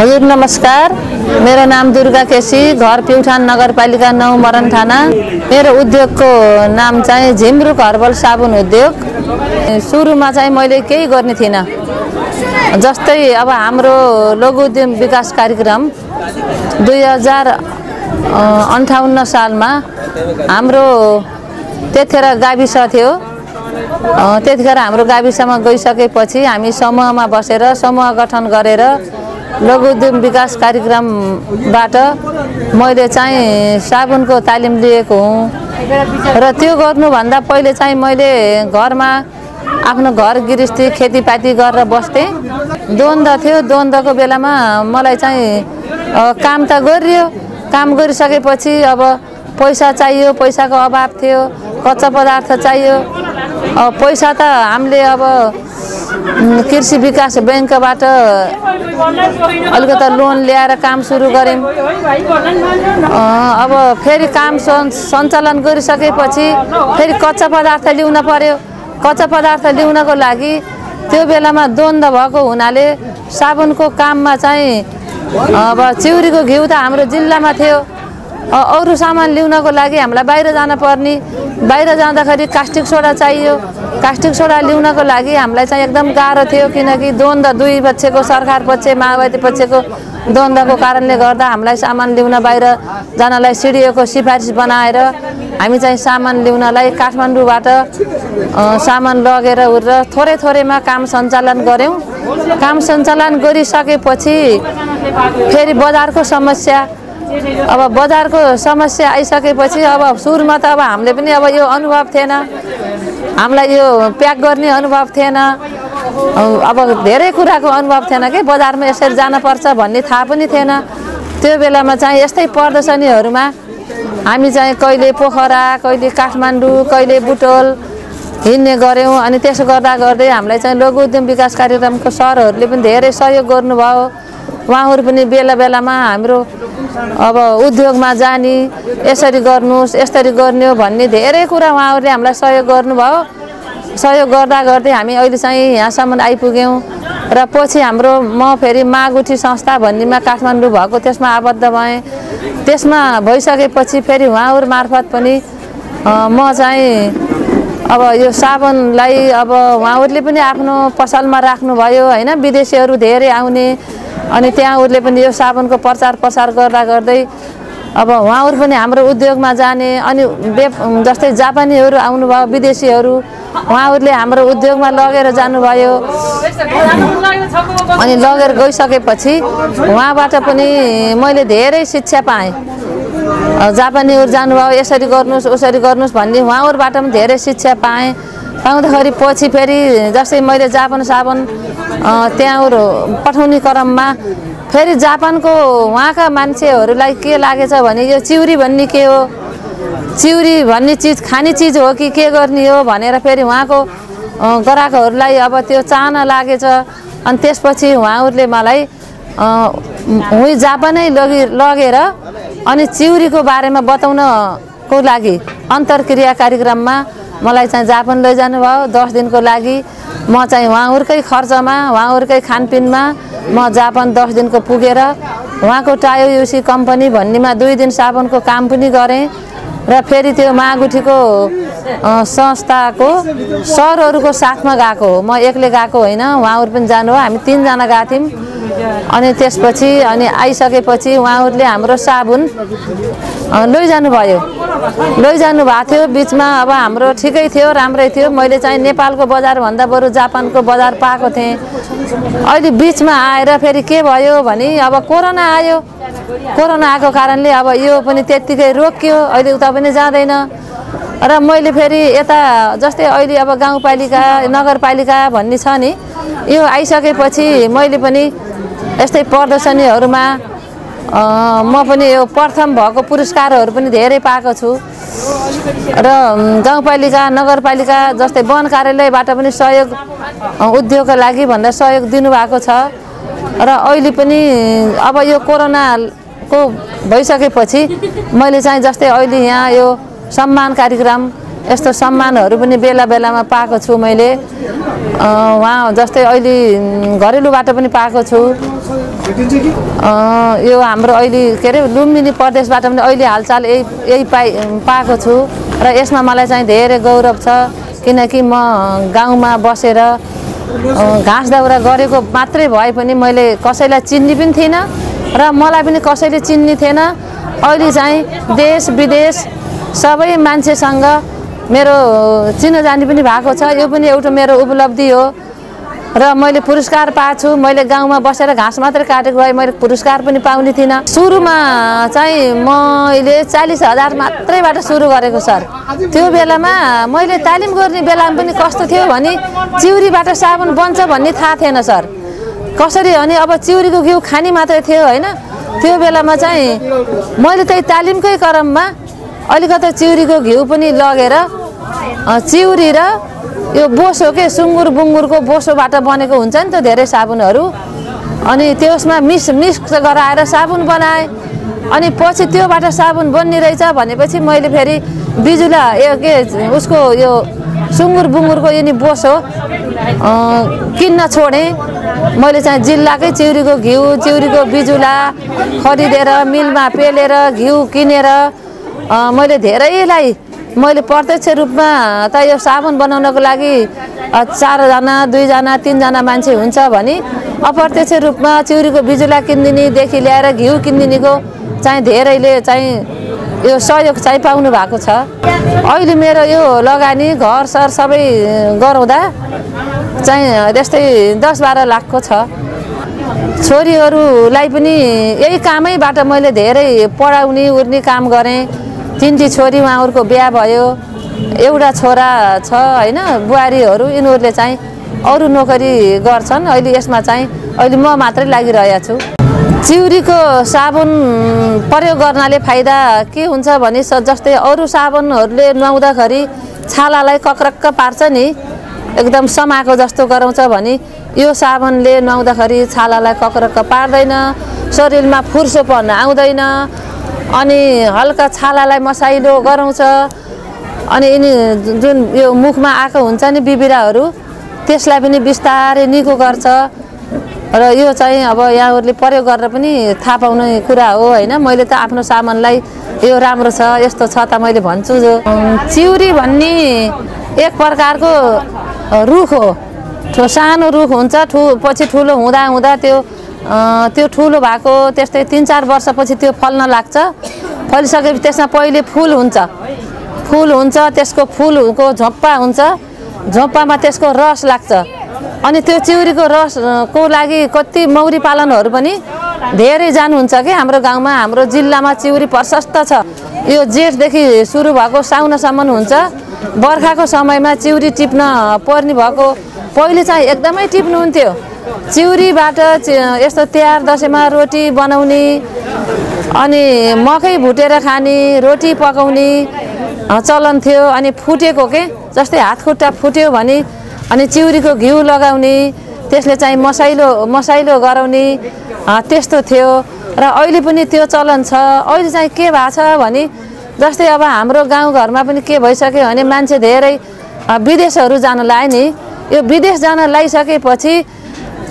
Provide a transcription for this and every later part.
हजुर नमस्कार। मेरो नाम दुर्गा केसी घर प्युठान नगरपालिका नौ मरन थाना। मेरो उद्योगको नाम चाहिँ झिमरुक हर्बल साबुन उद्योग। सुरुमा चाहिँ मैले केही गर्ने थिइनँ। जस्तै अब हाम्रो लघु उद्यम विकास कार्यक्रम दुई हजार अन्ठाउन्न सालमा हाम्रो त्यतिखेर गाविस थियो। त्यतिखेर हाम्रो गाविसमा गइसकेपछि हामी समूहमा बसेर समूह गठन गरेर लघु उद्यम विकास कार्यक्रमबाट मैले चाहिँ साबुनको तालिम लिएको हुँ। र त्यो गर्नुभन्दा पहिले चाहिँ मैले घरमा आफ्नो घर गृहस्थी खेतीपाती गरेर बस्थेँ। द्वन्द थियो। द्वन्द्वको बेलामा मलाई चाहिँ काम त गरियो। काम गरिसकेपछि अब पैसा चाहियो। पैसाको अभाव थियो। कच्चा पदार्थ चाहियो। पैसा त हामीले अब कृषि विकास ब्याङ्कबाट अलिकति लोन ल्याएर काम सुरु गऱ्यौँ अब फेरि काम सञ्चालन गरिसकेपछि फेरि कच्चा पदार्थ ल्याउन पर्यो। कच्चा पदार्थ ल्याउनको लागि त्यो बेलामा द्वन्द भएको हुनाले साबुनको काममा चाहिँ अब चिउरीको घिउ त हाम्रो जिल्लामा थियो। अरू सामान ल्याउनको लागि हामीलाई बाहिर जान पर्ने। बाहिर जाँदाखेरि कास्टिक सोडा चाहियो। कास्टिक सोडा ल्याउनको लागि हामीलाई चाहिँ एकदम गाह्रो थियो किनकि द्वन्द दुई पक्षको सरकार पक्ष माओवादी पक्षको द्वन्द्वको कारणले गर्दा हामीलाई सामान ल्याउन बाहिर जानलाई सिडिओको सिफारिस बनाएर हामी चाहिँ सामान ल्याउनलाई काठमाडौँबाट सामान लगेर उरेर थोरै थोरैमा काम सञ्चालन गऱ्यौँ। काम सञ्चालन गरिसकेपछि फेरि बजारको समस्या अब बजारको समस्या आइसकेपछि अब सुरुमा त अब हामीले पनि अब यो अनुभव थिएन। हामीलाई यो प्याक गर्ने अनुभव थिएन। अब धेरै कुराको अनुभव थिएन कि बजारमा यसरी जानुपर्छ भन्ने थाहा पनि थिएन। त्यो बेलामा चाहिँ यस्तै प्रदर्शनीहरूमा हामी चाहिँ कहिले पोखरा कहिले काठमाडौँ कहिले बुटोल हिँड्ने गऱ्यौँ अनि त्यसो गर्दा गर्दै हामीलाई चाहिँ लघु उद्यम विकास कार्यक्रमको सरहरूले पनि धेरै सहयोग गर्नुभयो। उहाँहरू पनि बेला बेलामा हाम्रो अब उद्योगमा जाने यसरी गर्नुहोस् यसरी गर्ने हो भन्ने धेरै कुरा उहाँहरूले हामीलाई सहयोग गर्नुभयो। सहयोग गर्दा गर्दै हामी अहिले चाहिँ यहाँसम्म आइपुग्यौँ र पछि हाम्रो म फेरि मागुठी संस्था भन्नेमा काठमाडौँ भएको त्यसमा आबद्ध भएँ। त्यसमा भइसकेपछि फेरि उहाँहरू मार्फत पनि म चाहिँ अब यो साबुनलाई अब उहाँहरूले पनि आफ्नो पसलमा राख्नुभयो होइन? विदेशीहरू धेरै आउने अनि त्यहाँहरूले पनि यो साबुनको प्रचार प्रसार गर्दा गर्दै अब उहाँहरू पनि हाम्रो उद्योगमा जाने अनि जस्तै जापानीहरू आउनुभयो विदेशीहरू उहाँहरूले हाम्रो उद्योगमा लगेर जानुभयो। अनि लगेर गइसकेपछि उहाँबाट पनि मैले धेरै शिक्षा पाएँ। जापानीहरू जानुभयो यसरी गर्नुहोस् उसरी गर्नुहोस् भन्ने उहाँहरूबाट पनि धेरै शिक्षा पाएँ। पाउँदाखेरि पछि फेरि जस्तै मैले जापान साबुन अ, त्यहाँहरू पठाउने क्रममा फेरि जापानको उहाँका मान्छेहरूलाई के लागेछ भने यो चिउरी भन्ने के हो? चिउरी भन्ने चिज खाने चिज हो कि के गर्ने हो भनेर फेरि उहाँको ग्राहकहरूलाई अब त्यो चाहना लागेछ। अनि त्यसपछि उहाँहरूले मलाई उहीँ जापानै लगे लगेर अनि चिउरीको बारेमा बताउनको लागि अन्तर्क्रिया कार्यक्रममा मलाई चाहिँ जापान लैजानु भयो। दस दिनको लागि म चाहिँ उहाँहरूकै खर्चमा उहाँहरूकै खानपिनमा म जापान दस दिनको पुगेर उहाँको टायो युसी कम्पनी भन्नेमा दुई दिन साबुनको काम पनि गरेँ र फेरि त्यो मागुठीको संस्थाको सरहरूको साथमा गएको हो। म एक्लै गएको होइन उहाँहरू पनि जानुभयो हामी तिनजना गएको थियौँ। अनि त्यसपछि अनि आइसकेपछि उहाँहरूले हाम्रो साबुन अ, लैजानु भयो लैजानु भएको थियो बिचमा अब हाम्रो ठिकै थियो राम्रै थियो। मैले चाहिँ नेपालको बजारभन्दा बरु जापानको बजार पाएको थिएँ। अहिले बिचमा आएर फेरि के भयो भने अब कोरोना आयो। कोरोना आएको कारणले अब यो पनि त्यत्तिकै रोकियो अहिले उता पनि जाँदैन। र मैले फेरि यता जस्तै अहिले अब गाउँपालिका नगरपालिका भन्ने छ नि यो आइसकेपछि मैले पनि यस्तै प्रदर्शनीहरूमा म पनि यो प्रथम भएको पुरस्कारहरू पनि धेरै पाएको छु। र गाउँपालिका नगरपालिका जस्तै वन कार्यालयबाट पनि सहयोग उद्योगको लागि भनेर सहयोग दिनुभएको छ। र अहिले पनि अब यो कोरोनाको भइसकेपछि मैले चाहिँ जस्तै अहिले यहाँ यो सम्मान कार्यक्रम यस्तो सम्मानहरू पनि बेला बेलामा पाएको छु मैले। उहाँ जस्तै अहिले घरेलुबाट पनि पाएको छु। यो हाम्रो अहिले के अरे लुम्बिनी प्रदेशबाट पनि अहिले हालचाल यही यही पाइ पाएको छु। र यसमा मलाई चाहिँ धेरै गौरव छ किनकि म गाउँमा बसेर घाँस दाउरा गरेको मात्रै भए पनि मैले कसैलाई चिन्ने पनि थिइनँ र मलाई पनि कसैले चिन्ने थिएन। अहिले चाहिँ देश विदेश सबै मान्छेसँग मेरो चिनजानी पनि भएको छ। यो पनि एउटा मेरो उपलब्धि हो। र मैले पुरस्कार पाएको छु। मैले गाउँमा बसेर घाँस मात्रै काटेको भए मैले पुरस्कार पनि पाउने थिइनँ। सुरुमा चाहिँ मैले चालिस हजार मात्रैबाट सुरु गरेको सर। त्यो बेलामा मैले तालिम गर्ने बेलामा पनि कस्तो थियो भने चिउरीबाट साबुन बन्छ भन्ने थाहा थिएन सर। कसरी भने अब चिउरीको घिउ खाने मात्रै थियो होइन। त्यो बेलामा चाहिँ मैले त्यही तालिमकै क्रममा अलिकति चिउरीको घिउ पनि लगेर चिउरी र यो बोसो के सुँगुर बुङ्गुरको बोसोबाट बनेको हुन्छ नि त धेरै साबुनहरू। अनि त्यसमा मिक्स मिक्स गराएर साबुन बनाएँ। अनि पछि त्योबाट साबुन बन्ने रहेछ। भनेपछि मैले फेरि बिजुला यो के उसको यो सुँगुर बुङ्गुरको यो नि बोसो किन्न छोडेँ। मैले चाहिँ जिल्लाकै चिउरीको घिउ चिउरीको बिजुला खरिदेर मिलमा पेलेर घिउ किनेर मैले धेरैलाई मैले प्रत्यक्ष रूपमा। त यो साबुन बनाउनको लागि चारजना दुईजना तिनजना मान्छे हुन्छ भने अप्रत्यक्ष रूपमा। चिउरीको बिजुला किनिदिनेदेखि ल्याएर घिउ किनिदिनेको चाहिँ धेरैले चाहिँ यो सहयोग चाहिँ पाउनु भएको छ। अहिले मेरो यो लगानी घर सर सबै गराउँदा चाहिँ त्यस्तै दस बाह्र लाखको छ। छोरीहरूलाई पनि यही कामैबाट मैले धेरै पढाउने उर्ने काम गरेँ। तिनटी छोरी उहाँहरूको बिहा भयो एउटा छोरा छ होइन बुहारीहरू यिनीहरूले चाहिँ अरू नोकरी गर्छन्। अहिले यसमा चाहिँ अहिले म मात्रै लागिरहेको छु। चिउरीको साबुन प्रयोग गर्नाले फाइदा के हुन्छ भने जस्तै अरू साबुनहरूले नुहाउँदाखेरि छालालाई कक्रक्क पार्छ नि एकदम समाएको जस्तो गराउँछ भने यो साबुनले नुहाउँदाखेरि छालालाई कक्रक्क पार्दैन शरीरमा फुर्सोपन आउँदैन अनि हल्का छालालाई मसाइलो गराउँछ। अनि यिनी जुन यो मुखमा आएको हुन्छ नि बिबिराहरू त्यसलाई पनि बिस्तारै निको गर्छ। र यो चाहिँ अब यहाँहरूले प्रयोग गरेर पनि थाहा पाउने कुरा हो होइन। मैले त आफ्नो सामानलाई यो राम्रो छ यस्तो छ त मैले भन्छु जो। चिउरी भन्ने एक प्रकारको रुख हो। सानो रुख हुन्छ ठु पछि ठुलो हुँदा हुँदा त्यो त्यो ठुलो भएको त्यस्तै तिन चार वर्षपछि त्यो फल्न लाग्छ। फलिसकेपछि त्यसमा पहिले फुल हुन्छ। फुल हुन्छ त्यसको फुलको झोप्पा हुन्छ। झोप्पामा त्यसको रस लाग्छ। अनि त्यो चिउरीको रसको लागि कति मौरी पालनहरू पनि धेरै जानुहुन्छ कि हाम्रो गाउँमा हाम्रो जिल्लामा चिउरी प्रशस्त छ। यो जेठदेखि सुरु भएको साउनसम्म हुन्छ। बर्खाको समयमा चिउरी टिप्न पर्ने भएको पहिले चाहिँ एकदमै टिप्नुहुन्थ्यो। चिउरीबाट यस्तो तिहार दसैँमा रोटी बनाउने अनि मकै भुटेर खाने रोटी पकाउने चलन थियो अनि फुटेको के? जस्तै हात खुट्टा फुट्यो भने अनि चिउरीको घिउ लगाउने त्यसले चाहिँ मसाइलो मसाइलो गराउने त्यस्तो थियो। र अहिले पनि त्यो चलन छ। अहिले चाहिँ के भएको छ भने जस्तै अब हाम्रो गाउँघरमा पनि के भइसक्यो भने मान्छे धेरै विदेशहरू जान लायो नि यो विदेश जान लाइसकेपछि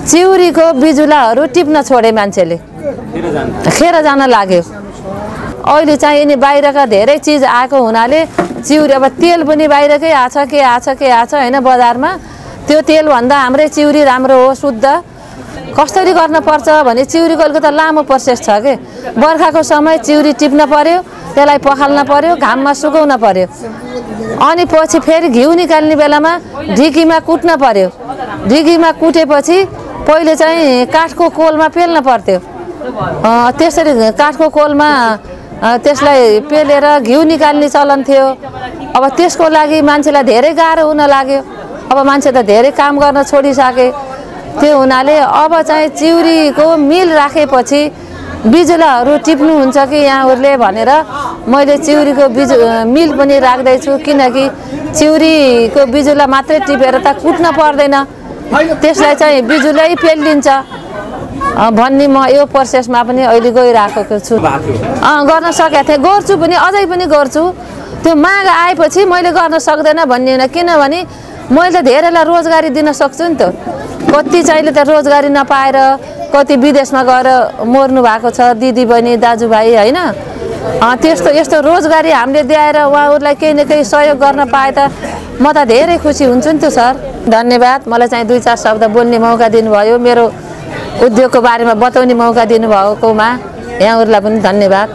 चिउरीको बिजुलाहरू टिप्न छोडे मान्छेले। खेर जान लाग्यो। अहिले चाहिँ यिनी बाहिरका धेरै चिज आएको हुनाले चिउरी अब तेल पनि बाहिरकै आछ के आछ के आछ होइन बजारमा। त्यो तेलभन्दा हाम्रै चिउरी राम्रो हो शुद्ध। कसरी गर्न पर्छ भने चिउरीको अलिकति लामो प्रोसेस छ कि? बर्खाको समय चिउरी टिप्न पर्यो त्यसलाई पखाल्न पर्यो घाममा सुकाउन पर्यो। अनि पछि फेरि घिउ निकाल्ने बेलामा ढिकीमा कुट्न पर्यो। ढिकीमा कुटेपछि पहिले चाहिँ काठको कोलमा पेल्न पर्थ्यो। त्यसरी काठको कोलमा त्यसलाई पेलेर घिउ निकाल्ने चलन थियो। अब त्यसको लागि मान्छेलाई धेरै गाह्रो हुन लाग्यो। अब मान्छे त धेरै काम गर्न छोडिसके। त्यो हुनाले अब चाहिँ चिउरीको मिल राखेपछि बिजुलाहरू टिप्नुहुन्छ कि यहाँहरूले भनेर मैले चिउरीको बिजु मिल पनि राख्दैछु। किनकि चिउरीको बिजुला मात्रै टिपेर त कुट्न पर्दैन। त्यसलाई चाहिँ बिजुलै पेलिदिन्छ। अ, भन्ने म यो प्रोसेसमा पनि अहिले गइरहेको छु। गर्न सकेको थिएँ। गर्छु पनि अझै पनि गर्छु। त्यो माग आएपछि मैले गर्न सक्दैन भन्ने होइन। किनभने मैले त धेरैलाई रोजगारी दिन सक्छु नि त। कति चाहिँले त रोजगारी नपाएर कति विदेशमा गएर मर्नु भएको छ दिदी बहिनी दाजुभाइ होइन? त्यस्तो यस्तो रोजगारी हामीले दिएर उहाँहरूलाई केही न केही सहयोग गर्न पाए त म त धेरै खुसी हुन्छु नि त सर। धन्यवाद। मलाई चाहिँ दुई चार शब्द बोल्ने मौका दिनुभयो। मेरो उद्योगको बारेमा बताउने मौका दिनुभएकोमा यहाँहरूलाई पनि धन्यवाद।